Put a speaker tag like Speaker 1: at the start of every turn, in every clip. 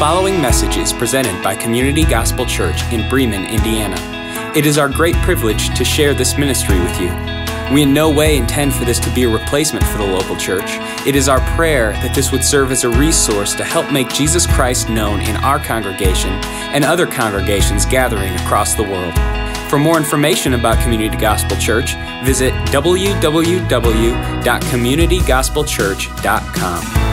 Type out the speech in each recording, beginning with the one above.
Speaker 1: following message is presented by Community Gospel Church in Bremen, Indiana. It is our great privilege to share this ministry with you. We in no way intend for this to be a replacement for the local church. It is our prayer that this would serve as a resource to help make Jesus Christ known in our congregation and other congregations gathering across the world. For more information about Community Gospel Church, visit www.communitygospelchurch.com.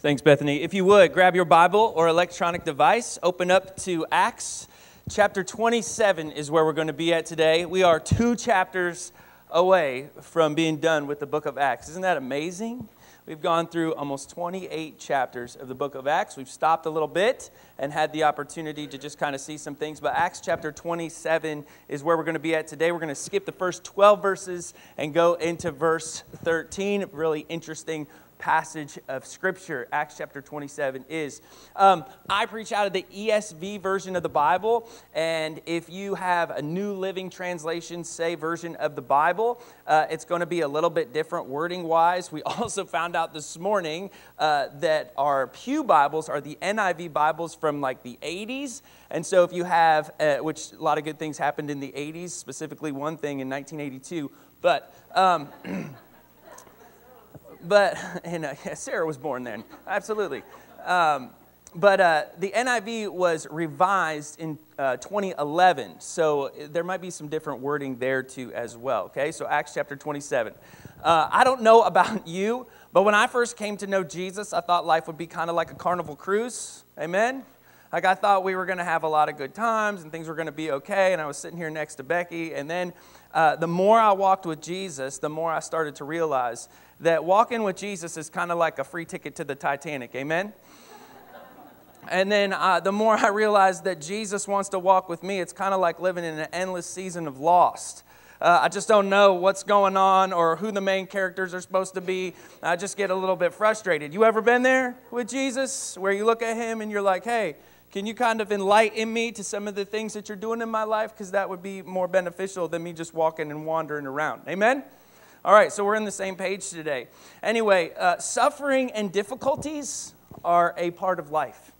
Speaker 2: Thanks, Bethany. If you would, grab your Bible or electronic device, open up to Acts chapter 27 is where we're going to be at today. We are two chapters away from being done with the book of Acts. Isn't that amazing? We've gone through almost 28 chapters of the book of Acts. We've stopped a little bit and had the opportunity to just kind of see some things. But Acts chapter 27 is where we're going to be at today. We're going to skip the first 12 verses and go into verse 13. Really interesting passage of Scripture, Acts chapter 27, is. Um, I preach out of the ESV version of the Bible, and if you have a New Living Translation, say, version of the Bible, uh, it's going to be a little bit different wording wise. We also found out this morning uh, that our Pew Bibles are the NIV Bibles from like the 80s. And so if you have, uh, which a lot of good things happened in the 80s, specifically one thing in 1982, but. Um, but and uh, Sarah was born then, absolutely. Um, but uh, the NIV was revised in uh, 2011, so there might be some different wording there too as well. Okay, so Acts chapter 27. Uh, I don't know about you, but when I first came to know Jesus, I thought life would be kind of like a carnival cruise. Amen. Like I thought we were going to have a lot of good times and things were going to be okay. And I was sitting here next to Becky, and then uh, the more I walked with Jesus, the more I started to realize that walking with Jesus is kind of like a free ticket to the Titanic. Amen? And then uh, the more I realized that Jesus wants to walk with me, it's kind of like living in an endless season of lost. Uh, I just don't know what's going on or who the main characters are supposed to be. I just get a little bit frustrated. You ever been there with Jesus where you look at him and you're like, hey, can you kind of enlighten me to some of the things that you're doing in my life? Because that would be more beneficial than me just walking and wandering around. Amen? All right, so we're in the same page today. Anyway, uh, suffering and difficulties are a part of life.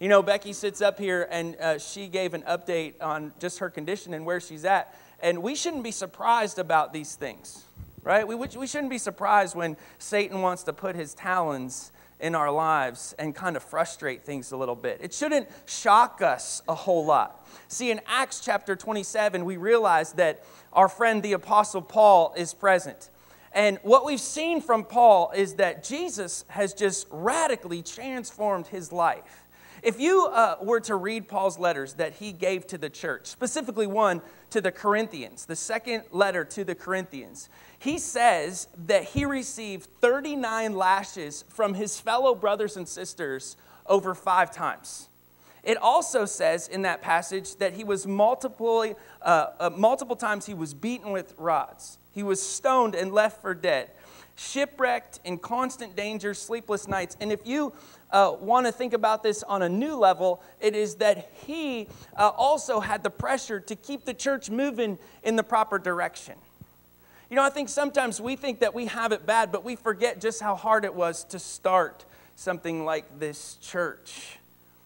Speaker 2: You know, Becky sits up here and uh, she gave an update on just her condition and where she's at. And we shouldn't be surprised about these things, right? We, we shouldn't be surprised when Satan wants to put his talons in our lives and kind of frustrate things a little bit. It shouldn't shock us a whole lot. See, in Acts chapter 27, we realize that our friend the Apostle Paul is present. And what we've seen from Paul is that Jesus has just radically transformed his life. If you uh, were to read Paul's letters that he gave to the church, specifically one to the Corinthians, the second letter to the Corinthians, he says that he received 39 lashes from his fellow brothers and sisters over five times. It also says in that passage that he was multiple, uh, uh, multiple times he was beaten with rods. He was stoned and left for dead, shipwrecked, in constant danger, sleepless nights. And if you uh, want to think about this on a new level, it is that he uh, also had the pressure to keep the church moving in the proper direction. You know, I think sometimes we think that we have it bad, but we forget just how hard it was to start something like this church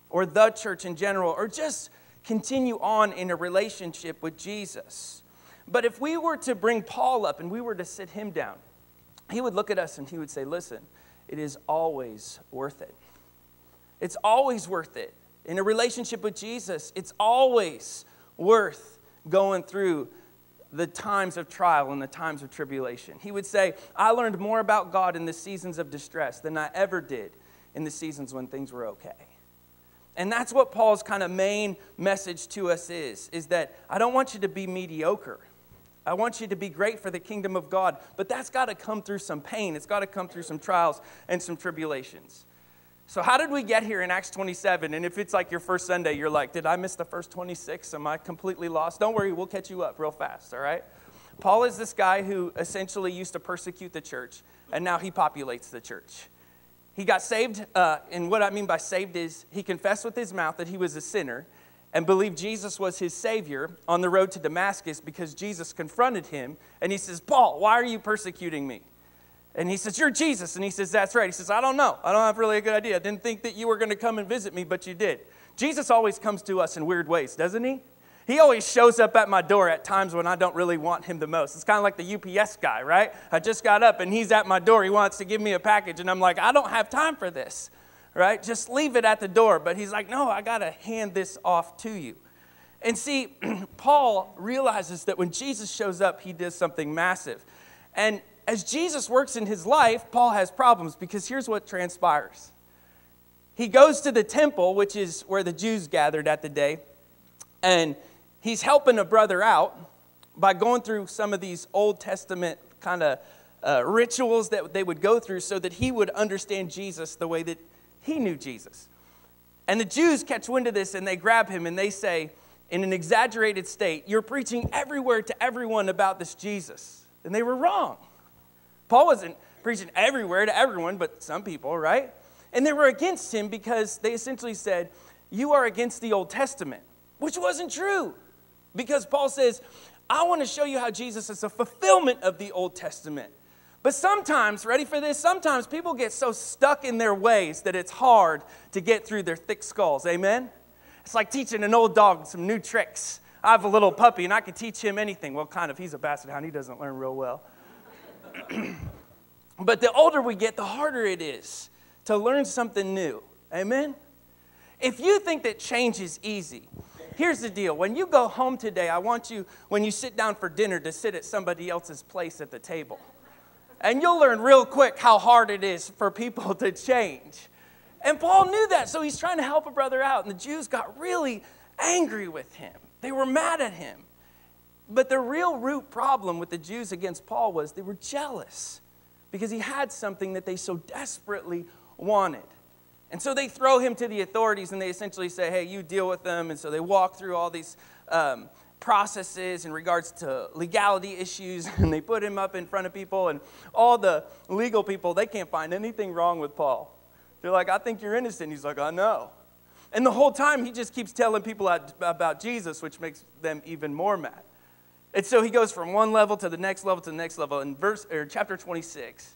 Speaker 2: or the church in general, or just continue on in a relationship with Jesus. But if we were to bring Paul up and we were to sit him down, he would look at us and he would say, Listen, it is always worth it. It's always worth it. In a relationship with Jesus, it's always worth going through the times of trial and the times of tribulation. He would say, I learned more about God in the seasons of distress than I ever did in the seasons when things were okay. And that's what Paul's kind of main message to us is, is that I don't want you to be mediocre. I want you to be great for the kingdom of God, but that's got to come through some pain. It's got to come through some trials and some tribulations. So, how did we get here in Acts 27? And if it's like your first Sunday, you're like, did I miss the first 26? Am I completely lost? Don't worry, we'll catch you up real fast, all right? Paul is this guy who essentially used to persecute the church, and now he populates the church. He got saved, uh, and what I mean by saved is he confessed with his mouth that he was a sinner, and believed Jesus was his Savior on the road to Damascus because Jesus confronted him and he says, Paul, why are you persecuting me? And he says, You're Jesus. And he says, That's right. He says, I don't know. I don't have really a good idea. I didn't think that you were going to come and visit me, but you did. Jesus always comes to us in weird ways, doesn't he? He always shows up at my door at times when I don't really want him the most. It's kind of like the UPS guy, right? I just got up and he's at my door. He wants to give me a package, and I'm like, I don't have time for this, right? Just leave it at the door. But he's like, No, I got to hand this off to you. And see, Paul realizes that when Jesus shows up, he does something massive. And as Jesus works in his life, Paul has problems because here's what transpires. He goes to the temple, which is where the Jews gathered at the day, and he's helping a brother out by going through some of these Old Testament kind of uh, rituals that they would go through so that he would understand Jesus the way that he knew Jesus. And the Jews catch wind of this and they grab him and they say, in an exaggerated state, You're preaching everywhere to everyone about this Jesus. And they were wrong. Paul wasn't preaching everywhere to everyone, but some people, right? And they were against him because they essentially said, You are against the Old Testament, which wasn't true. Because Paul says, I want to show you how Jesus is a fulfillment of the Old Testament. But sometimes, ready for this? Sometimes people get so stuck in their ways that it's hard to get through their thick skulls. Amen? It's like teaching an old dog some new tricks. I have a little puppy and I can teach him anything. Well, kind of. He's a basset hound. He doesn't learn real well. but the older we get, the harder it is to learn something new. Amen? If you think that change is easy, Here's the deal. When you go home today, I want you, when you sit down for dinner, to sit at somebody else's place at the table. And you'll learn real quick how hard it is for people to change. And Paul knew that, so he's trying to help a brother out. And the Jews got really angry with him, they were mad at him. But the real root problem with the Jews against Paul was they were jealous because he had something that they so desperately wanted. And so they throw him to the authorities and they essentially say, hey, you deal with them. And so they walk through all these um, processes in regards to legality issues and they put him up in front of people. And all the legal people, they can't find anything wrong with Paul. They're like, I think you're innocent. He's like, I know. And the whole time he just keeps telling people about Jesus, which makes them even more mad. And so he goes from one level to the next level to the next level. In verse or chapter 26,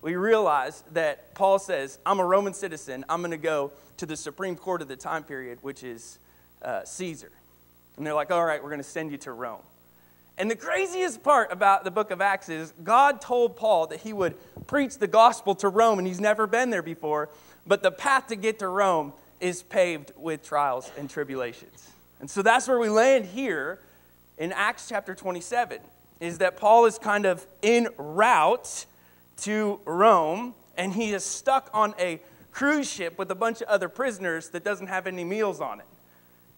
Speaker 2: we realize that Paul says, I'm a Roman citizen. I'm going to go to the Supreme Court of the time period, which is uh, Caesar. And they're like, all right, we're going to send you to Rome. And the craziest part about the book of Acts is God told Paul that he would preach the gospel to Rome, and he's never been there before. But the path to get to Rome is paved with trials and tribulations. And so that's where we land here in Acts chapter 27, is that Paul is kind of en route to Rome, and he is stuck on a cruise ship with a bunch of other prisoners that doesn't have any meals on it.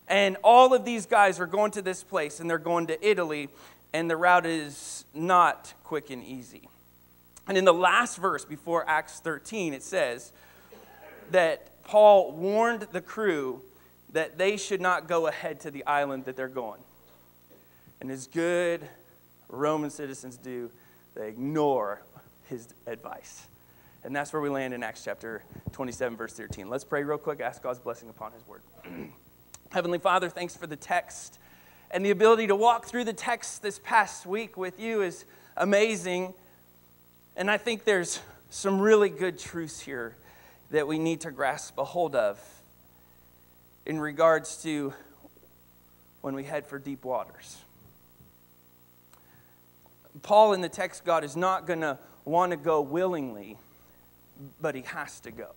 Speaker 2: And all of these guys are going to this place, and they're going to Italy, and the route is not quick and easy. And in the last verse before Acts 13, it says that Paul warned the crew that they should not go ahead to the island that they're going. And as good Roman citizens do, they ignore his advice. And that's where we land in Acts chapter 27, verse 13. Let's pray real quick, ask God's blessing upon his word. Heavenly Father, thanks for the text. And the ability to walk through the text this past week with you is amazing. And I think there's some really good truths here that we need to grasp a hold of in regards to when we head for deep waters. Paul in the text, God is not going to want to go willingly, but he has to go.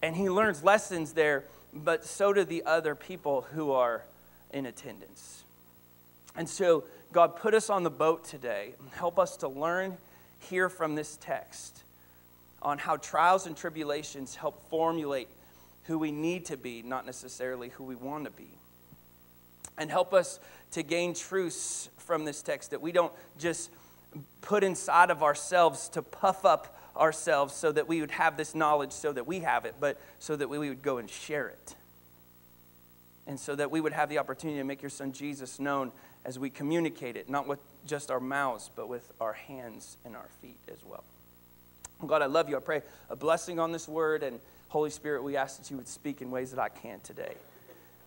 Speaker 2: And he learns lessons there, but so do the other people who are in attendance. And so, God, put us on the boat today. Help us to learn here from this text on how trials and tribulations help formulate who we need to be, not necessarily who we want to be. And help us to gain truths from this text that we don't just put inside of ourselves to puff up ourselves so that we would have this knowledge so that we have it, but so that we would go and share it. And so that we would have the opportunity to make your son Jesus known as we communicate it, not with just our mouths, but with our hands and our feet as well. God, I love you. I pray a blessing on this word. And Holy Spirit, we ask that you would speak in ways that I can't today.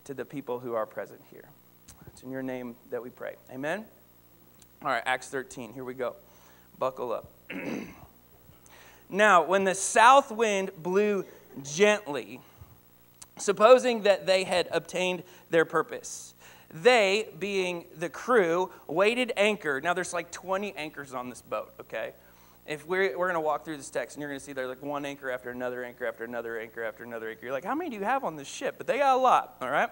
Speaker 2: to the people who are present here. It's in your name that we pray. Amen? All right, Acts 13. Here we go. Buckle up. now, when the south wind blew gently, supposing that they had obtained their purpose, they, being the crew, weighted anchor. Now, there's like 20 anchors on this boat, okay? If we're, we're going to walk through this text, and you're going to see there's like one anchor after another anchor after another anchor after another anchor. You're like, how many do you have on this ship? But they got a lot, all right?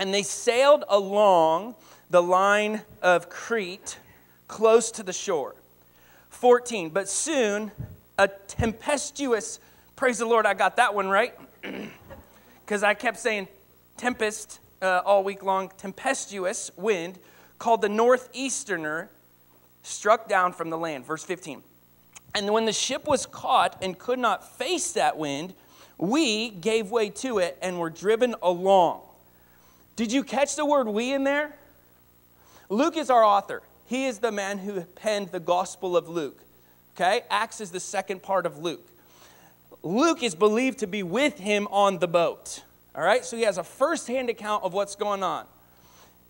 Speaker 2: And they sailed along the line of Crete close to the shore. 14. But soon a tempestuous, praise the Lord, I got that one right. Because I kept saying tempest uh, all week long, tempestuous wind called the northeasterner struck down from the land. Verse 15. And when the ship was caught and could not face that wind, we gave way to it and were driven along. Did you catch the word we in there? Luke is our author. He is the man who penned the Gospel of Luke. Okay? Acts is the second part of Luke. Luke is believed to be with him on the boat. All right? So he has a first hand account of what's going on.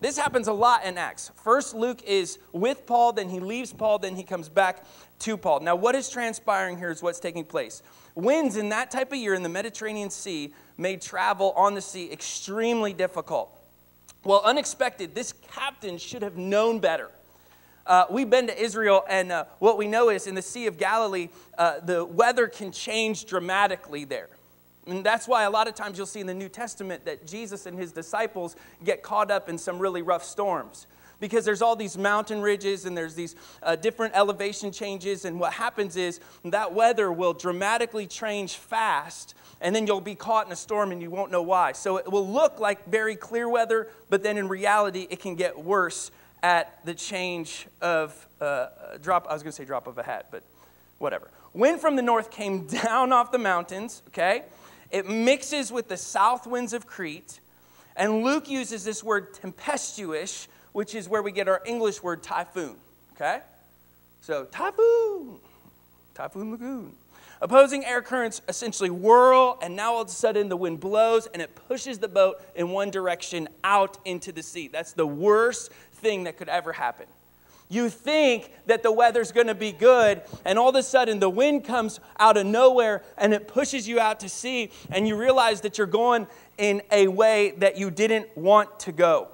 Speaker 2: This happens a lot in Acts. First, Luke is with Paul, then he leaves Paul, then he comes back to Paul. Now, what is transpiring here is what's taking place. Winds in that type of year in the Mediterranean Sea made travel on the sea extremely difficult. Well, unexpected, this captain should have known better. Uh, we've been to Israel, and uh, what we know is in the Sea of Galilee, uh, the weather can change dramatically there. And that's why a lot of times you'll see in the New Testament that Jesus and his disciples get caught up in some really rough storms. Because there's all these mountain ridges and there's these uh, different elevation changes. And what happens is that weather will dramatically change fast, and then you'll be caught in a storm and you won't know why. So it will look like very clear weather, but then in reality, it can get worse at the change of uh, drop. I was going to say drop of a hat, but whatever. Wind from the north came down off the mountains, okay? It mixes with the south winds of Crete. And Luke uses this word tempestuous, which is where we get our English word typhoon. Okay? So, typhoon, typhoon lagoon. Opposing air currents essentially whirl, and now all of a sudden the wind blows and it pushes the boat in one direction out into the sea. That's the worst thing that could ever happen. You think that the weather's going to be good, and all of a sudden the wind comes out of nowhere and it pushes you out to sea, and you realize that you're going in a way that you didn't want to go.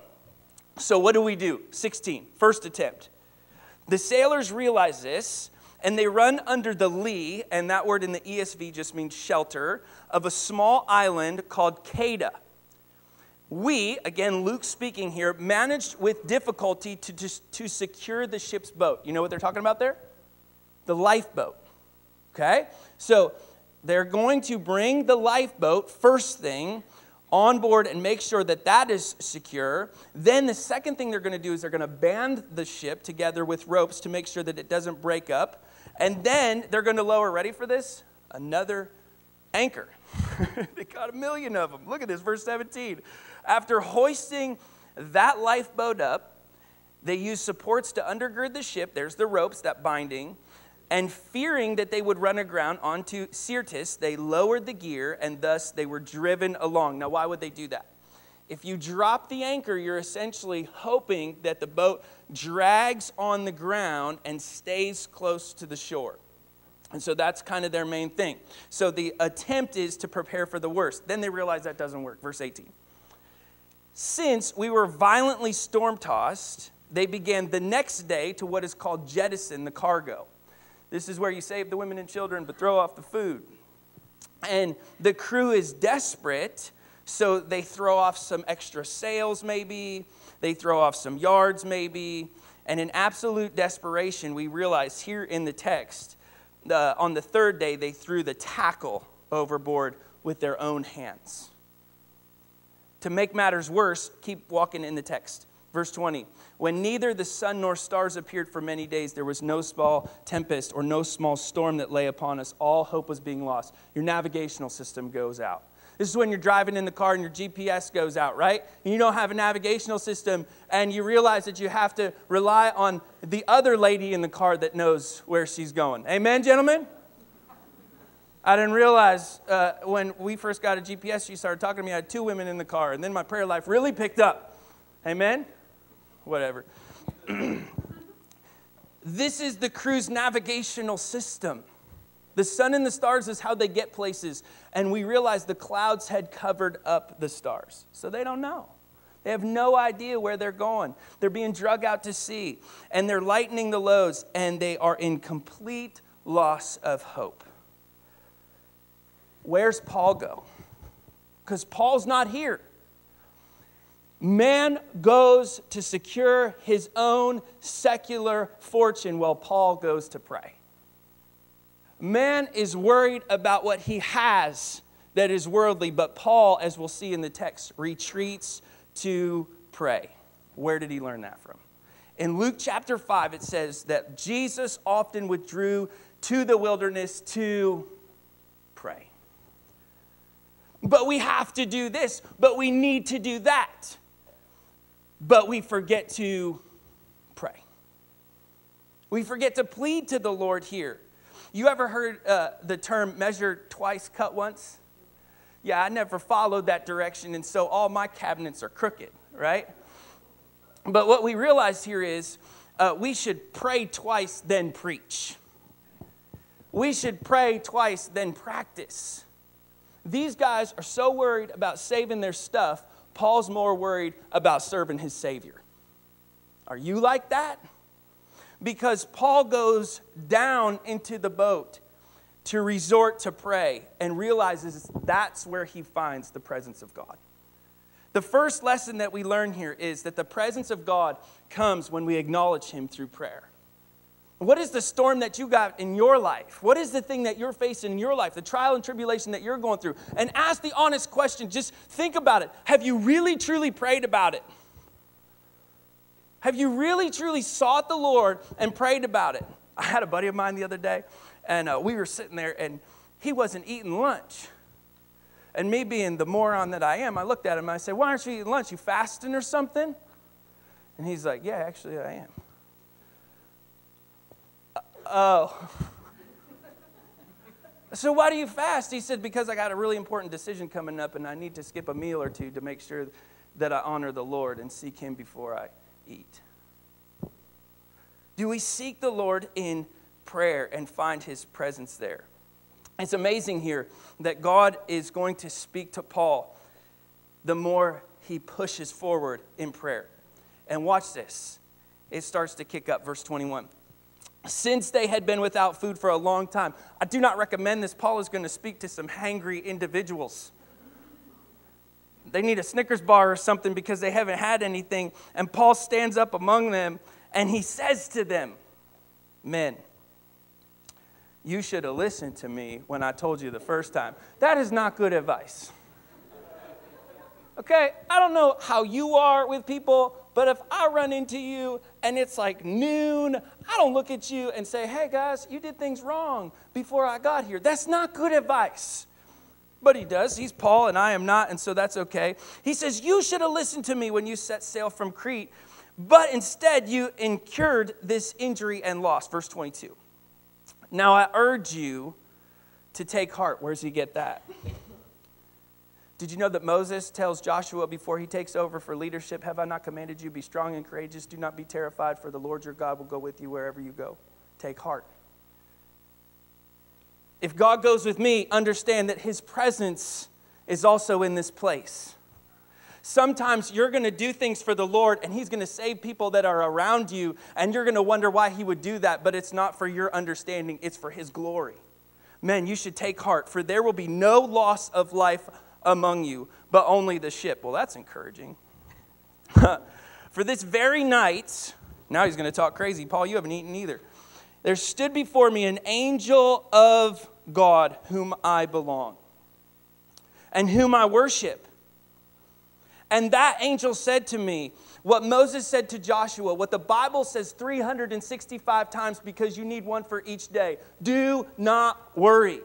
Speaker 2: So, what do we do? 16, first attempt. The sailors realize this, and they run under the lee, and that word in the ESV just means shelter, of a small island called Cauda we, again, Luke speaking here, managed with difficulty to, just, to secure the ship's boat. You know what they're talking about there? The lifeboat. Okay? So they're going to bring the lifeboat, first thing, on board and make sure that that is secure. Then the second thing they're going to do is they're going to band the ship together with ropes to make sure that it doesn't break up. And then they're going to lower, ready for this? Another anchor. they got a million of them. Look at this, verse 17. After hoisting that lifeboat up, they used supports to undergird the ship. There's the ropes, that binding. And fearing that they would run aground onto Syrtis, they lowered the gear and thus they were driven along. Now, why would they do that? If you drop the anchor, you're essentially hoping that the boat drags on the ground and stays close to the shore. And so that's kind of their main thing. So the attempt is to prepare for the worst. Then they realize that doesn't work. Verse 18. Since we were violently storm tossed, they began the next day to what is called jettison the cargo. This is where you save the women and children but throw off the food. And the crew is desperate, so they throw off some extra sails, maybe. They throw off some yards, maybe. And in absolute desperation, we realize here in the text, uh, on the third day, they threw the tackle overboard with their own hands. To make matters worse, keep walking in the text. Verse 20 When neither the sun nor stars appeared for many days, there was no small tempest or no small storm that lay upon us. All hope was being lost. Your navigational system goes out. This is when you're driving in the car and your GPS goes out, right? And you don't have a navigational system, and you realize that you have to rely on the other lady in the car that knows where she's going. Amen, gentlemen? I didn't realize uh, when we first got a GPS, she started talking to me. I had two women in the car, and then my prayer life really picked up. Amen? Whatever. this is the crew's navigational system. The sun and the stars is how they get places. And we realized the clouds had covered up the stars. So they don't know. They have no idea where they're going. They're being drug out to sea, and they're lightening the loads, and they are in complete loss of hope where's Paul go? Because Paul's not here. Man goes to secure his own secular fortune while Paul goes to pray. Man is worried about what he has that is worldly, but Paul, as we'll see in the text, retreats to pray. Where did he learn that from? In Luke chapter 5, it says that Jesus often withdrew to the wilderness to pray but we have to do this, but we need to do that. But we forget to pray. We forget to plead to the Lord here. You ever heard uh, the term measure twice, cut once? Yeah, I never followed that direction, and so all my cabinets are crooked, right? But what we realize here is uh, we should pray twice, then preach. We should pray twice, then practice. These guys are so worried about saving their stuff, Paul's more worried about serving his Savior. Are you like that? Because Paul goes down into the boat to resort to pray and realizes that's where he finds the presence of God. The first lesson that we learn here is that the presence of God comes when we acknowledge him through prayer. What is the storm that you got in your life? What is the thing that you're facing in your life, the trial and tribulation that you're going through? And ask the honest question. Just think about it. Have you really, truly prayed about it? Have you really, truly sought the Lord and prayed about it? I had a buddy of mine the other day, and uh, we were sitting there, and he wasn't eating lunch. And me being the moron that I am, I looked at him and I said, Why aren't you eating lunch? You fasting or something? And he's like, Yeah, actually, I am. Oh. so why do you fast? He said, Because I got a really important decision coming up and I need to skip a meal or two to make sure that I honor the Lord and seek Him before I eat. Do we seek the Lord in prayer and find His presence there? It's amazing here that God is going to speak to Paul the more he pushes forward in prayer. And watch this. It starts to kick up, verse 21 since they had been without food for a long time. I do not recommend this. Paul is going to speak to some hangry individuals. They need a Snickers bar or something because they haven't had anything. And Paul stands up among them and he says to them, Men, you should have listened to me when I told you the first time. That is not good advice. Okay, I don't know how you are with people, but if I run into you and it's like noon, I don't look at you and say, hey guys, you did things wrong before I got here. That's not good advice. But he does. He's Paul and I am not, and so that's okay. He says, You should have listened to me when you set sail from Crete, but instead you incurred this injury and loss. Verse 22. Now I urge you to take heart. Where's he get that? Did you know that Moses tells Joshua before he takes over for leadership, Have I not commanded you, be strong and courageous? Do not be terrified, for the Lord your God will go with you wherever you go. Take heart. If God goes with me, understand that his presence is also in this place. Sometimes you're going to do things for the Lord and He's going to save people that are around you, and you're going to wonder why He would do that, but it's not for your understanding, it's for His glory. Men, you should take heart, for there will be no loss of life among you, but only the ship. Well, that's encouraging. For this very night, now he's going to talk crazy. Paul, you haven't eaten either. There stood before me an angel of God whom I belong and whom I worship. And that angel said to me, what Moses said to Joshua, what the Bible says 365 times because you need one for each day do not worry.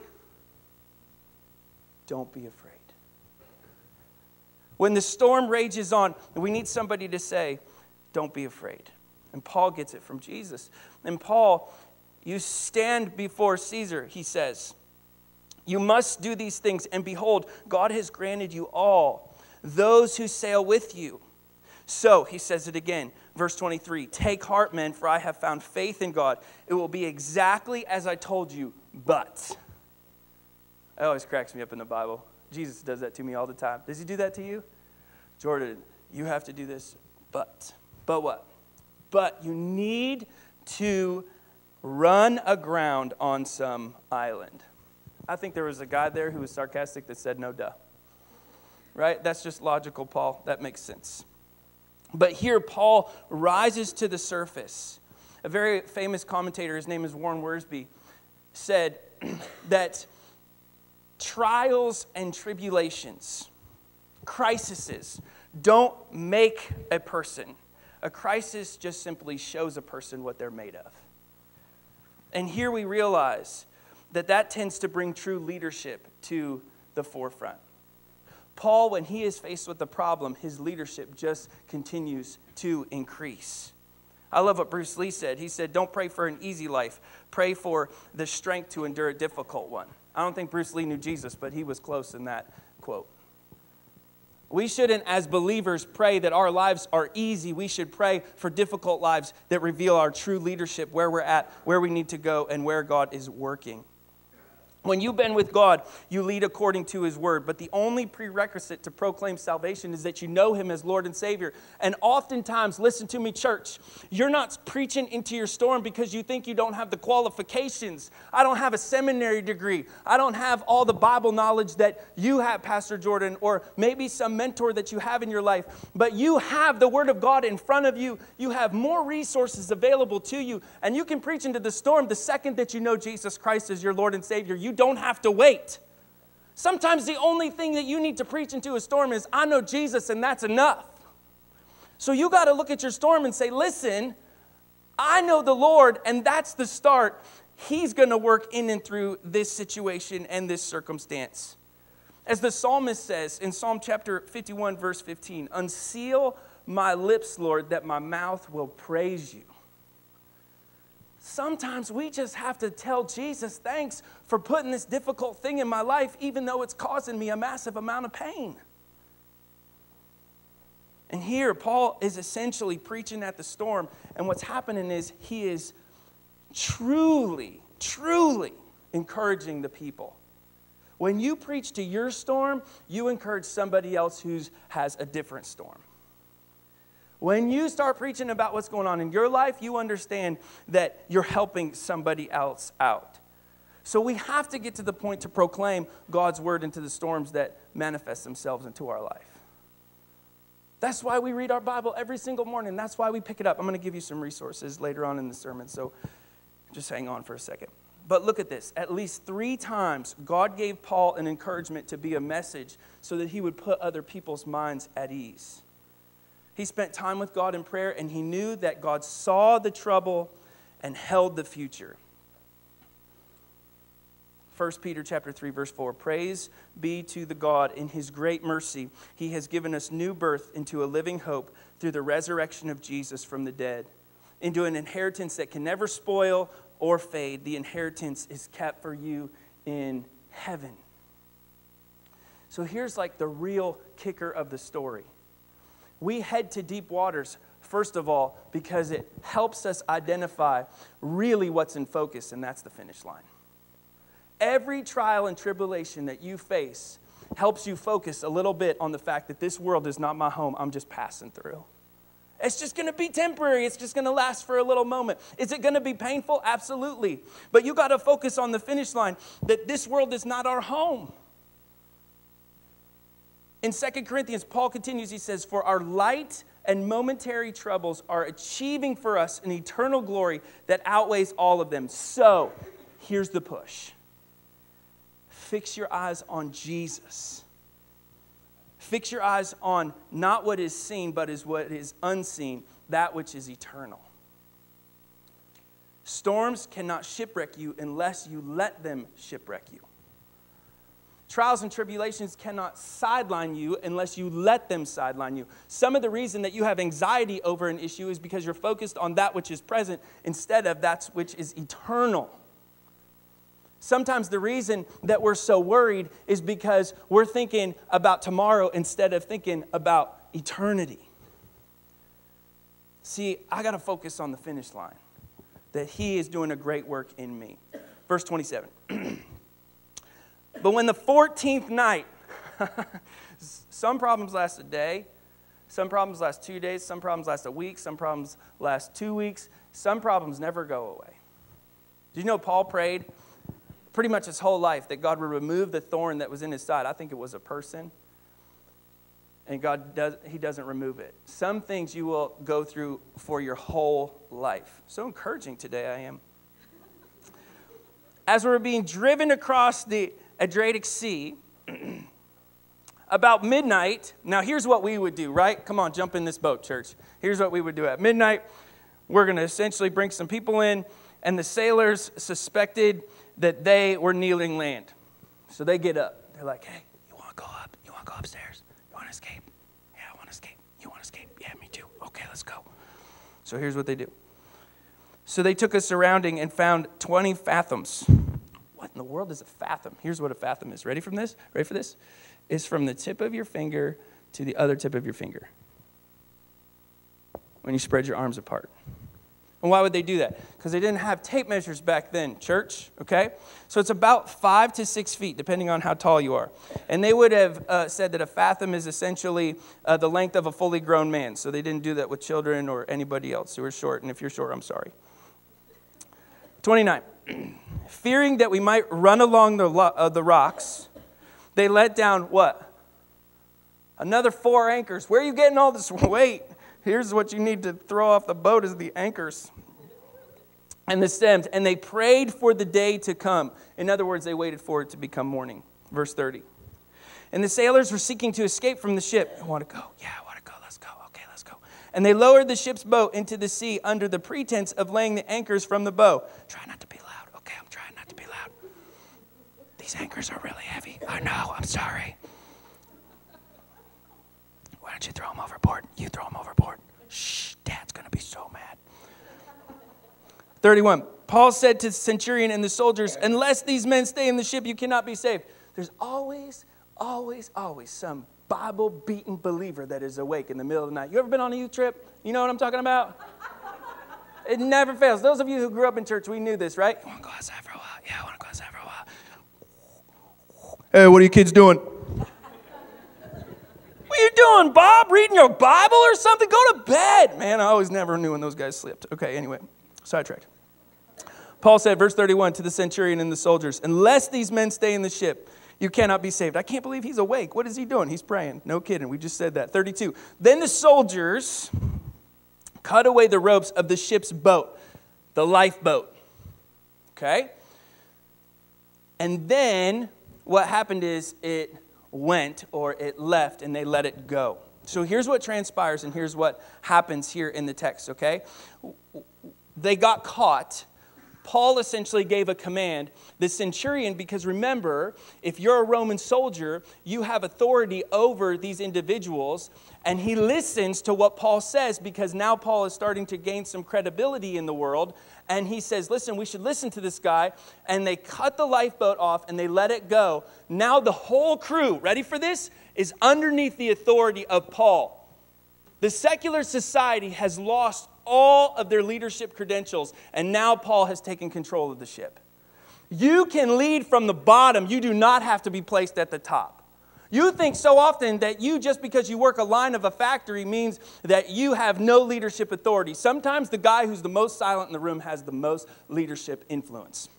Speaker 2: Don't be afraid. When the storm rages on, we need somebody to say, Don't be afraid. And Paul gets it from Jesus. And Paul, you stand before Caesar, he says. You must do these things, and behold, God has granted you all, those who sail with you. So, he says it again, verse 23 Take heart, men, for I have found faith in God. It will be exactly as I told you, but. It always cracks me up in the Bible. Jesus does that to me all the time. Does he do that to you? Jordan, you have to do this, but. But what? But you need to run aground on some island. I think there was a guy there who was sarcastic that said, no duh. Right? That's just logical, Paul. That makes sense. But here, Paul rises to the surface. A very famous commentator, his name is Warren Wiersbe, said that trials and tribulations, crises, don't make a person. A crisis just simply shows a person what they're made of. And here we realize that that tends to bring true leadership to the forefront. Paul, when he is faced with a problem, his leadership just continues to increase. I love what Bruce Lee said. He said, Don't pray for an easy life, pray for the strength to endure a difficult one. I don't think Bruce Lee knew Jesus, but he was close in that quote. We shouldn't, as believers, pray that our lives are easy. We should pray for difficult lives that reveal our true leadership, where we're at, where we need to go, and where God is working. When you've been with God, you lead according to His word. But the only prerequisite to proclaim salvation is that you know Him as Lord and Savior. And oftentimes, listen to me, church, you're not preaching into your storm because you think you don't have the qualifications. I don't have a seminary degree. I don't have all the Bible knowledge that you have, Pastor Jordan, or maybe some mentor that you have in your life. But you have the Word of God in front of you. You have more resources available to you. And you can preach into the storm the second that you know Jesus Christ as your Lord and Savior. You you don't have to wait. Sometimes the only thing that you need to preach into a storm is, I know Jesus, and that's enough. So you got to look at your storm and say, listen, I know the Lord, and that's the start. He's going to work in and through this situation and this circumstance. As the psalmist says in Psalm chapter 51, verse 15, unseal my lips, Lord, that my mouth will praise you. Sometimes we just have to tell Jesus, thanks for putting this difficult thing in my life, even though it's causing me a massive amount of pain. And here, Paul is essentially preaching at the storm. And what's happening is he is truly, truly encouraging the people. When you preach to your storm, you encourage somebody else who has a different storm. When you start preaching about what's going on in your life, you understand that you're helping somebody else out. So we have to get to the point to proclaim God's word into the storms that manifest themselves into our life. That's why we read our Bible every single morning. That's why we pick it up. I'm going to give you some resources later on in the sermon, so just hang on for a second. But look at this. At least three times, God gave Paul an encouragement to be a message so that he would put other people's minds at ease. He spent time with God in prayer and he knew that God saw the trouble and held the future. 1 Peter chapter 3 verse 4 Praise be to the God in his great mercy. He has given us new birth into a living hope through the resurrection of Jesus from the dead into an inheritance that can never spoil or fade. The inheritance is kept for you in heaven. So here's like the real kicker of the story we head to deep waters, first of all, because it helps us identify really what's in focus, and that's the finish line. Every trial and tribulation that you face helps you focus a little bit on the fact that this world is not my home, I'm just passing through. It's just to be temporary. It's just to last for a little moment. Is it to be painful? Absolutely. But you got to focus on the finish line that this world is not our home. In 2 Corinthians, Paul continues, he says, For our light and momentary troubles are achieving for us an eternal glory that outweighs all of them. So, here's the push fix your eyes on Jesus. Fix your eyes on not what is seen, but is what is unseen, that which is eternal. Storms cannot shipwreck you unless you let them shipwreck you. Trials and tribulations cannot sideline you unless you let them sideline you. Some of the reason that you have anxiety over an issue is because you're focused on that which is present instead of that which is eternal. Sometimes the reason that we're so worried is because we're thinking about tomorrow instead of thinking about eternity. See, I got to focus on the finish line that He is doing a great work in me. Verse 27. but when the 14th night, some problems last a day, some problems last two days, some problems last a week, some problems last two weeks, some problems never go away. Do you know Paul prayed pretty much his whole life that God would remove the thorn that was in his side? I think it was a person. And God does, He doesn't remove it. Some things you will go through for your whole life. So encouraging today I am. As we're being driven across the Adriatic Sea, about midnight, now here's what we would do, right? Come on, jump in this boat, church. Here's what we would do. At midnight, we're going to essentially bring some people in, and the sailors suspected that they were kneeling land. So they get up. They're like, hey, you want to go up? You want to go upstairs? You want to escape? Yeah, I want to escape. You want to escape? Yeah, me too. Okay, let's go. So here's what they do. So they took a surrounding and found 20 fathoms. What in the world is a fathom? Here's what a fathom is. Ready from this? Ready for this? is from the tip of your finger to the other tip of your finger when you spread your arms apart. And why would they do that? Because they didn't have tape measures back then, church, okay? So it's about five to six feet, depending on how tall you are. And they would have uh, said that a fathom is essentially uh, the length of a fully grown man. So they didn't do that with children or anybody else who are short. And if you're short, I'm sorry. 29. Fearing that we might run along the, uh, the rocks, they let down what? Another four anchors. Where are you getting all this weight? Here's what you need to throw off the boat is the anchors and the stems. And they prayed for the day to come. In other words, they waited for it to become morning. Verse 30. And the sailors were seeking to escape from the ship. I want to go. Yeah, I want to go. Let's go. Okay, let's go. And they lowered the ship's boat into the sea under the pretense of laying the anchors from the bow. Try not to be loud. Okay, I'm trying not to be loud. These anchors are really heavy. I know. I'm sorry. Why don't you throw them overboard? You throw them overboard. Shh, Dad's going to be so mad. 31. Paul said to the centurion and the soldiers, Unless these men stay in the ship, you cannot be saved. There's always, always, always some Bible beaten believer that is awake in the middle of the night. You ever been on a youth trip? You know what I'm talking about? It never fails. Those of you who grew up in church, we knew this, right? You want to go outside for a while? Yeah, I want to go outside for a while. Hey, what are you kids doing? What are you doing, Bob? Reading your Bible or something? Go to bed. Man, I always never knew when those guys slept. Okay, anyway, sidetracked. Paul said, verse 31 to the centurion and the soldiers, Unless these men stay in the ship, you cannot be saved. I can't believe he's awake. What is he doing? He's praying. No kidding. We just said that. 32. Then the soldiers cut away the ropes of the ship's boat, the lifeboat. Okay? And then what happened is it went or it left and they let it go. So here's what transpires and here's what happens here in the text, okay? They got caught. Paul essentially gave a command. The centurion, because remember, if you're a Roman soldier, you have authority over these individuals, and he listens to what Paul says because now Paul is starting to gain some credibility in the world, and he says, Listen, we should listen to this guy. And they cut the lifeboat off and they let it go. Now the whole crew, ready for this, is underneath the authority of Paul. The secular society has lost all of their leadership credentials, and now Paul has taken control of the ship. You can lead from the bottom, you do not have to be placed at the top. You think so often that you, just because you work a line of a factory, means that you have no leadership authority. Sometimes the guy who's the most silent in the room has the most leadership influence.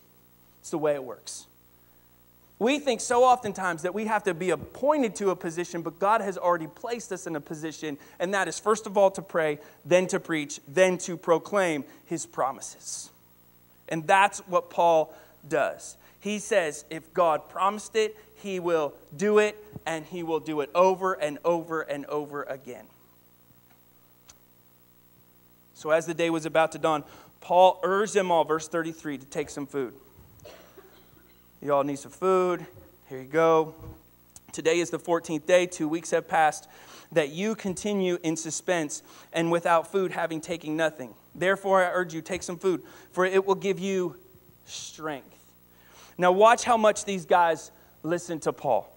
Speaker 2: It's the way it works. We think so oftentimes that we have to be appointed to a position, but God has already placed us in a position, and that is first of all to pray, then to preach, then to proclaim His promises. And that's what Paul does. He says, if God promised it, He will do it, and He will do it over and over and over again. So, as the day was about to dawn, Paul urged them all, verse 33, to take some food. You all need some food. Here you go. Today is the 14th day. Two weeks have passed that you continue in suspense and without food, having taken nothing. Therefore, I urge you, take some food, for it will give you strength. Now, watch how much these guys listen to Paul.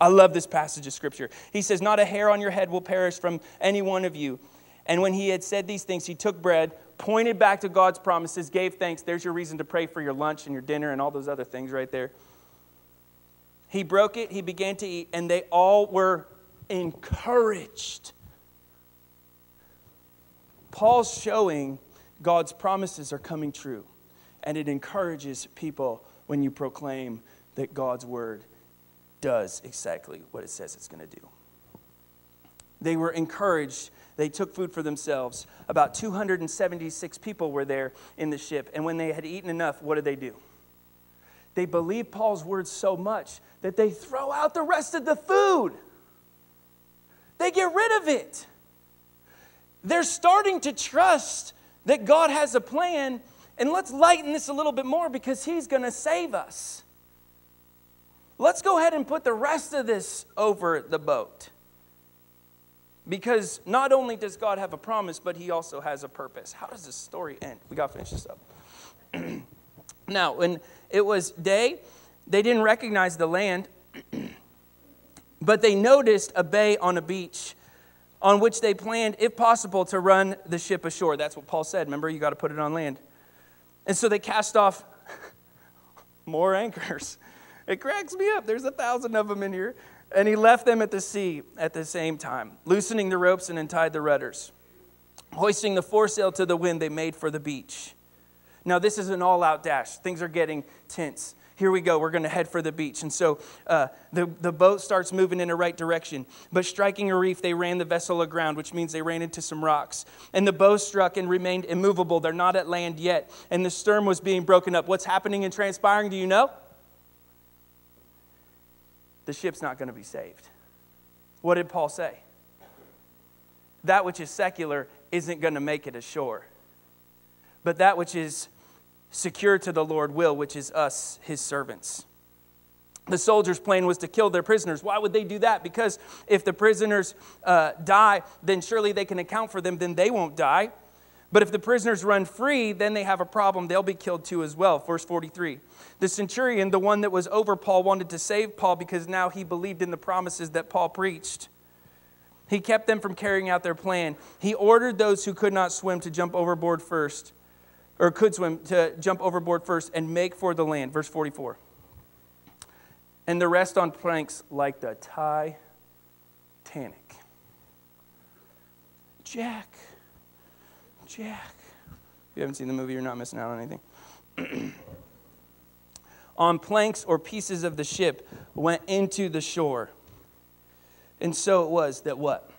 Speaker 2: I love this passage of scripture. He says, Not a hair on your head will perish from any one of you. And when he had said these things, he took bread, pointed back to God's promises, gave thanks. There's your reason to pray for your lunch and your dinner and all those other things right there. He broke it, he began to eat, and they all were encouraged. Paul's showing God's promises are coming true, and it encourages people when you proclaim that God's word does exactly what it says it's going to do. They were encouraged. They took food for themselves. About 276 people were there in the ship. And when they had eaten enough, what did they do? They believe Paul's words so much that they throw out the rest of the food. They get rid of it. They're starting to trust that God has a plan. And let's lighten this a little bit more because He's going to save us. Let's go ahead and put the rest of this over the boat. Because not only does God have a promise, but He also has a purpose. How does this story end? We got to finish this up. now, when it was day, they didn't recognize the land, but they noticed a bay on a beach on which they planned, if possible, to run the ship ashore. That's what Paul said. Remember, you got to put it on land. And so they cast off more anchors. It cracks me up. There's a thousand of them in here. And he left them at the sea at the same time, loosening the ropes and untied the rudders. Hoisting the foresail to the wind, they made for the beach. Now, this is an all out dash. Things are getting tense. Here we go. We're going to head for the beach. And so uh, the, the boat starts moving in the right direction. But striking a reef, they ran the vessel aground, which means they ran into some rocks. And the bow struck and remained immovable. They're not at land yet. And the stern was being broken up. What's happening and transpiring? Do you know? The ship's not going to be saved. What did Paul say? That which is secular isn't going to make it ashore. But that which is secure to the Lord will, which is us, his servants. The soldiers' plan was to kill their prisoners. Why would they do that? Because if the prisoners uh, die, then surely they can account for them, then they won't die. But if the prisoners run free, then they have a problem. They'll be killed too as well. Verse 43. The centurion, the one that was over Paul, wanted to save Paul because now he believed in the promises that Paul preached. He kept them from carrying out their plan. He ordered those who could not swim to jump overboard first, or could swim to jump overboard first and make for the land. Verse 44. And the rest on planks like the Titanic. Jack. Jack. If you haven't seen the movie, you're not missing out on anything. on planks or pieces of the ship went into the shore. And so it was that what?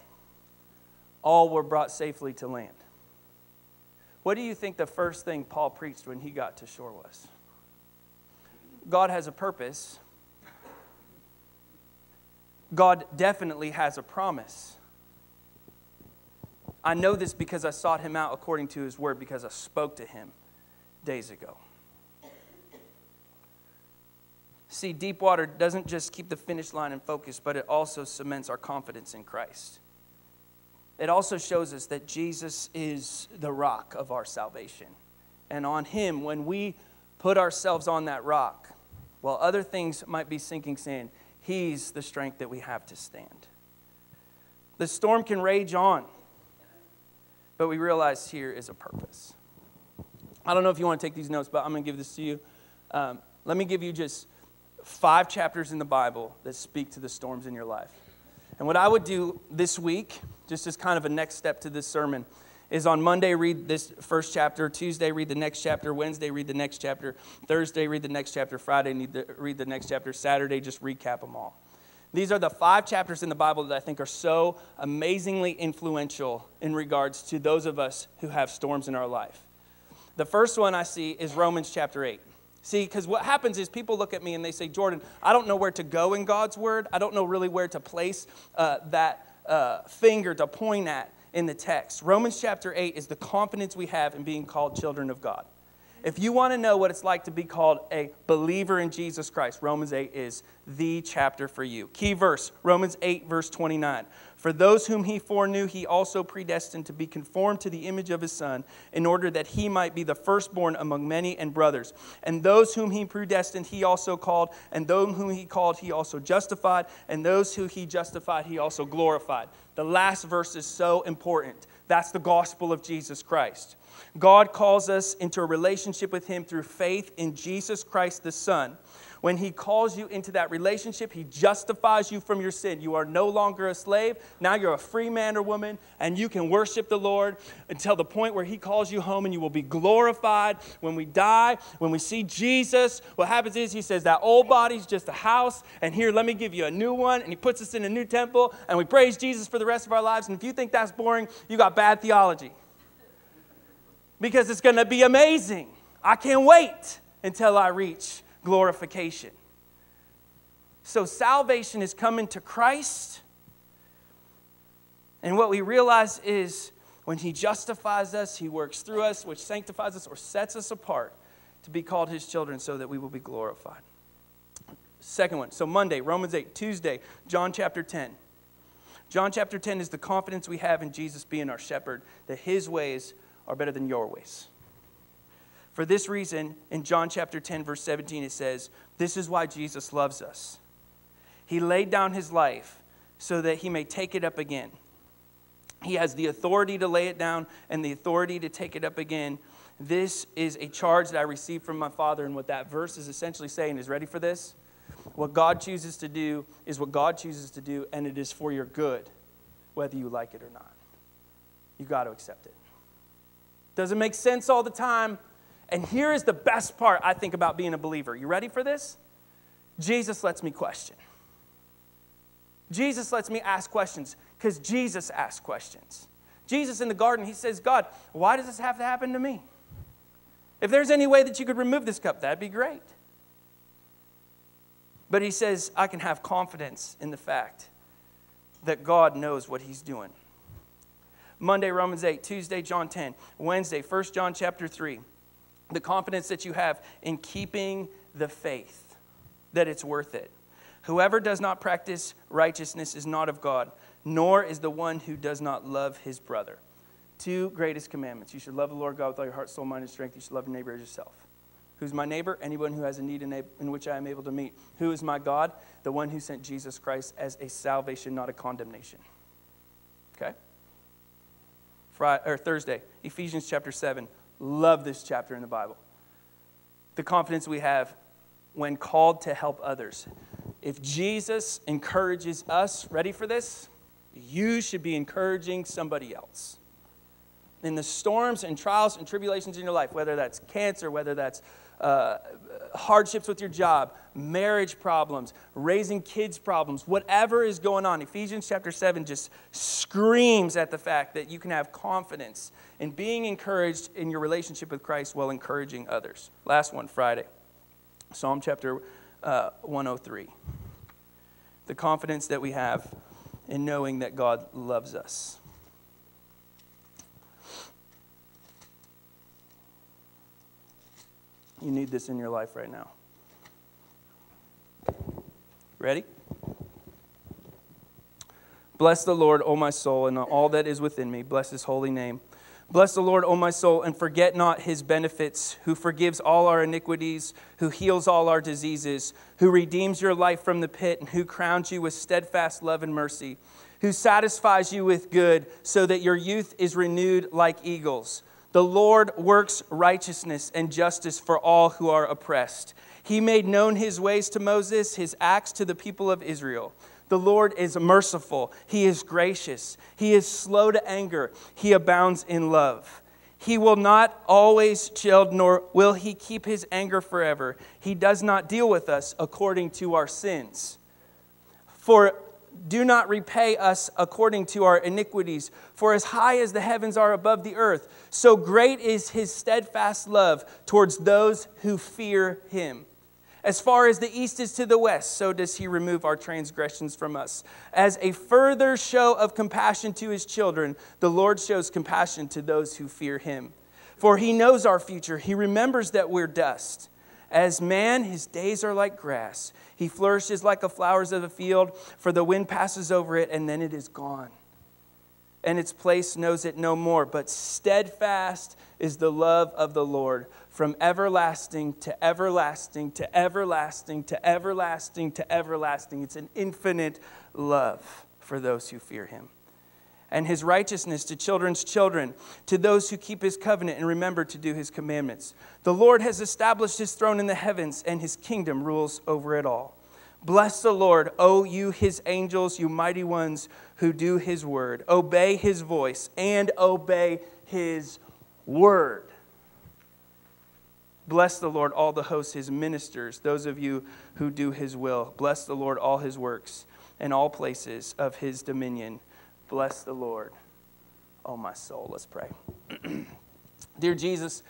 Speaker 2: All were brought safely to land. What do you think the first thing Paul preached when he got to shore was? God has a purpose. God definitely has a promise. I know this because I sought him out according to his word, because I spoke to him days ago. See, deep water doesn't just keep the finish line in focus, but it also cements our confidence in Christ. It also shows us that Jesus is the rock of our salvation. And on him, when we put ourselves on that rock, while other things might be sinking sand, he's the strength that we have to stand. The storm can rage on. But we realize here is a purpose. I don't know if you want to take these notes, but I'm going to give this to you. Um, let me give you just five chapters in the Bible that speak to the storms in your life. And what I would do this week, just as kind of a next step to this sermon, is on Monday, read this first chapter. Tuesday, read the next chapter. Wednesday, read the next chapter. Thursday, read the next chapter. Friday, read the next chapter. Saturday, just recap them all. These are the five chapters in the Bible that I think are so amazingly influential in regards to those of us who have storms in our life. The first one I see is Romans chapter 8. See, because what happens is people look at me and they say, Jordan, I don't know where to go in God's word. I don't know really where to place uh, that uh, finger to point at in the text. Romans chapter 8 is the confidence we have in being called children of God. If you want to know what it's like to be called a believer in Jesus Christ, Romans 8 is the chapter for you. Key verse, Romans 8, verse 29. For those whom he foreknew, he also predestined to be conformed to the image of his Son, in order that he might be the firstborn among many and brothers. And those whom he predestined, he also called. And those whom he called, he also justified. And those who he justified, he also glorified. The last verse is so important. That's the gospel of Jesus Christ. God calls us into a relationship with him through faith in Jesus Christ the Son. When He calls you into that relationship, He justifies you from your sin. You are no longer a slave. Now you're a free man or woman, and you can worship the Lord until the point where He calls you home, and you will be glorified. When we die, when we see Jesus, what happens is He says, That old body's just a house, and here, let me give you a new one. And He puts us in a new temple, and we praise Jesus for the rest of our lives. And if you think that's boring, you got bad theology. Because it's going to be amazing. I can't wait until I reach glorification. So salvation is coming to Christ. And what we realize is when He justifies us, He works through us, which sanctifies us or sets us apart to be called His children so that we will be glorified. Second one. So Monday, Romans 8. Tuesday, John chapter 10. John chapter 10 is the confidence we have in Jesus being our shepherd, that His ways are better than your ways. For this reason, in John chapter 10, verse 17, it says, This is why Jesus loves us. He laid down his life so that he may take it up again. He has the authority to lay it down and the authority to take it up again. This is a charge that I received from my Father. And what that verse is essentially saying is ready for this? What God chooses to do is what God chooses to do, and it is for your good, whether you like it or not. You've got to accept it. Doesn't make sense all the time, and here is the best part, I think, about being a believer. You ready for this? Jesus lets me question. Jesus lets me ask questions because Jesus asks questions. Jesus in the garden, he says, God, why does this have to happen to me? If there's any way that you could remove this cup, that'd be great. But he says, I can have confidence in the fact that God knows what he's doing. Monday, Romans 8. Tuesday, John 10. Wednesday, 1 John chapter 3 the confidence that you have in keeping the faith, that it's worth it. Whoever does not practice righteousness is not of God, nor is the one who does not love his brother. Two greatest commandments. You should love the Lord God with all your heart, soul, mind, and strength. You should love your neighbor as yourself. Who's my neighbor? Anyone who has a need in, in which I am able to meet. Who is my God? The one who sent Jesus Christ as a salvation, not a condemnation. Okay? Friday, or Thursday, Ephesians chapter 7. Love this chapter in the Bible. The confidence we have when called to help others. If Jesus encourages us, ready for this? You should be encouraging somebody else. In the storms and trials and tribulations in your life, whether that's cancer, whether that's uh, hardships with your job, marriage problems, raising kids problems, whatever is going on. Ephesians chapter 7 just screams at the fact that you can have confidence in being encouraged in your relationship with Christ while encouraging others. Last one, Friday. Psalm chapter uh, 103. The confidence that we have in knowing that God loves us. You need this in your life right now. Ready? Bless the Lord, O my soul, and all that is within me. Bless his holy name. Bless the Lord, O my soul, and forget not his benefits, who forgives all our iniquities, who heals all our diseases, who redeems your life from the pit, and who crowns you with steadfast love and mercy, who satisfies you with good, so that your youth is renewed like eagles. The Lord works righteousness and justice for all who are oppressed. He made known his ways to Moses, his acts to the people of Israel. The Lord is merciful, he is gracious, he is slow to anger, he abounds in love. He will not always chill, nor will he keep his anger forever. He does not deal with us according to our sins. For do not repay us according to our iniquities. For as high as the heavens are above the earth, so great is his steadfast love towards those who fear him. As far as the east is to the west, so does he remove our transgressions from us. As a further show of compassion to his children, the Lord shows compassion to those who fear him. For he knows our future, he remembers that we're dust. As man, his days are like grass. He flourishes like the flowers of the field, for the wind passes over it, and then it is gone. And its place knows it no more. But steadfast is the love of the Lord from everlasting to everlasting to everlasting to everlasting to everlasting. It's an infinite love for those who fear him and his righteousness to children's children, to those who keep his covenant and remember to do his commandments. The Lord has established his throne in the heavens, and his kingdom rules over it all. Bless the Lord, O you his angels, you mighty ones who do his word. Obey his voice and obey his word. Bless the Lord, all the hosts, his ministers, those of you who do his will. Bless the Lord, all his works, and all places of his dominion. Bless the Lord, oh my soul. Let's pray. Dear Jesus,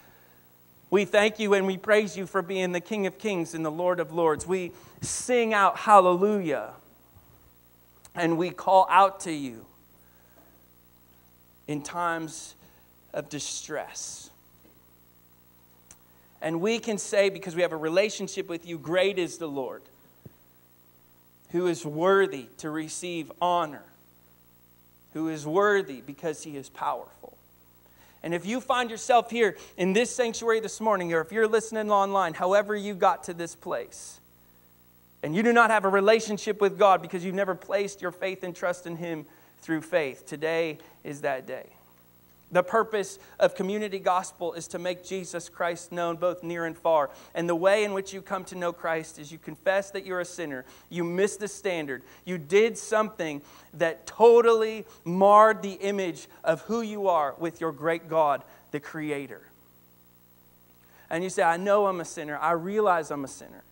Speaker 2: we thank you and we praise you for being the King of Kings and the Lord of Lords. We sing out hallelujah and we call out to you in times of distress. And we can say, because we have a relationship with you, great is the Lord, who is worthy to receive honor who is worthy because he is powerful. And if you find yourself here in this sanctuary this morning, or if you're listening online, however you got to this place, and you do not have a relationship with God because you've never placed your faith and trust in Him through faith, today is that day. The purpose of community gospel is to make Jesus Christ known both near and far. And the way in which you come to know Christ is you confess that you're a sinner, you missed the standard, you did something that totally marred the image of who you are with your great God, the Creator. And you say, I know I'm a sinner, I realize I'm a sinner,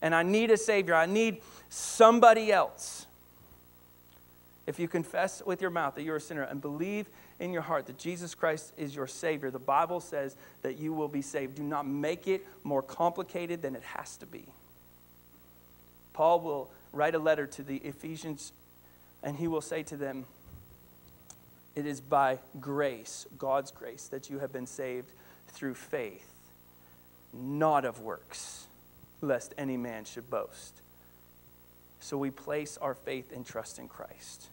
Speaker 2: and I need a Savior, I need somebody else. If you confess with your mouth that you're a sinner and believe in your heart that Jesus Christ is your Savior, the Bible says that you will be saved. Do not make it more complicated than it has to be. Paul will write a letter to the Ephesians and he will say to them, It is by grace, God's grace, that you have been saved through faith, not of works, lest any man should boast. So we place our faith and trust in Christ.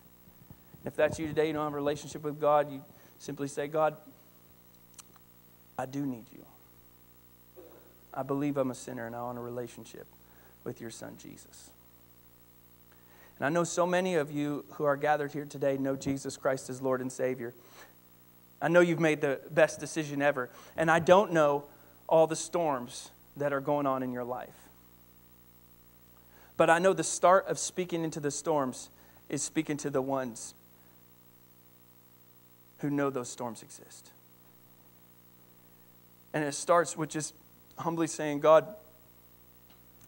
Speaker 2: If that's you today, you don't have a relationship with God, you simply say, God, I do need you. I believe I'm a sinner and I want a relationship with your son, Jesus. And I know so many of you who are gathered here today know Jesus Christ as Lord and Savior. I know you've made the best decision ever. And I don't know all the storms that are going on in your life. But I know the start of speaking into the storms is speaking to the ones who know those storms exist. And it starts with just humbly saying, God,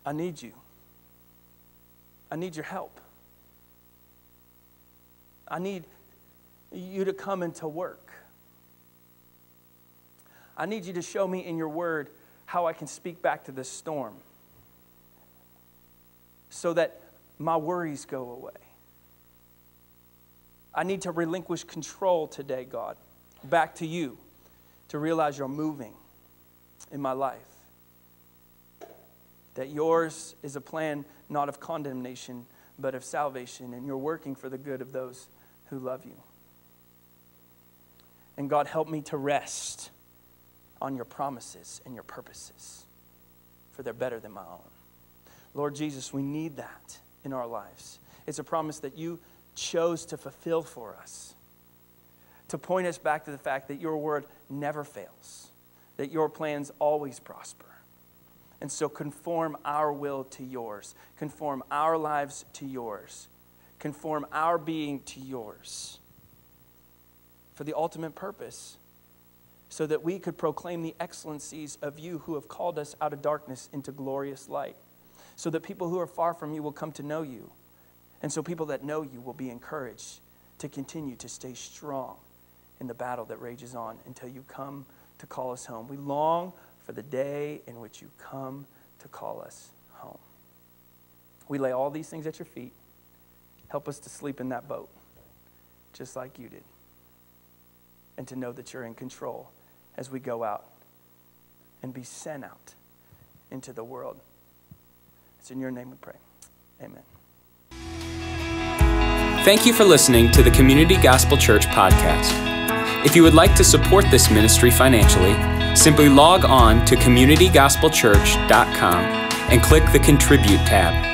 Speaker 2: I need you. I need your help. I need you to come into work. I need you to show me in your word how I can speak back to this storm so that my worries go away. I need to relinquish control today, God, back to you to realize you're moving in my life. That yours is a plan not of condemnation, but of salvation, and you're working for the good of those who love you. And God, help me to rest on your promises and your purposes, for they're better than my own. Lord Jesus, we need that in our lives. It's a promise that you chose to fulfill for us. To point us back to the fact that your word never fails, that your plans always prosper. And so conform our will to yours, conform our lives to yours, conform our being to yours for the ultimate purpose so that we could proclaim the excellencies of you who have called us out of darkness into glorious light, so that people who are far from you will come to know you and so people that know you will be encouraged to continue to stay strong in the battle that rages on until you come to call us home. We long for the day in which you come to call us home. We lay all these things at your feet. Help us to sleep in that boat, just like you did, and to know that you're in control as we go out and be sent out into the world. It's in your name we pray. Amen.
Speaker 1: Thank you for listening to the Community Gospel Church podcast. If you would like to support this ministry financially, simply log on to communitygospelchurch.com and click the Contribute tab.